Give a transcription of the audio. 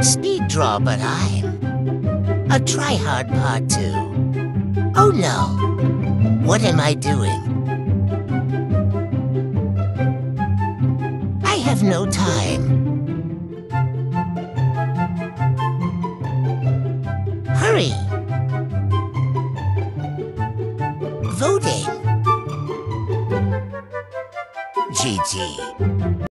Speed draw, but I'm a tryhard part two. Oh no, what am I doing? I have no time. Hurry! Voting. GG.